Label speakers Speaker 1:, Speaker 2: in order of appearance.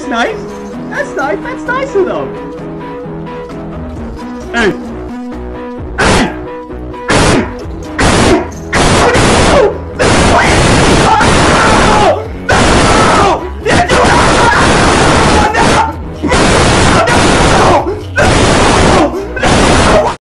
Speaker 1: That's nice. That's nice. That's nice of them. Hey,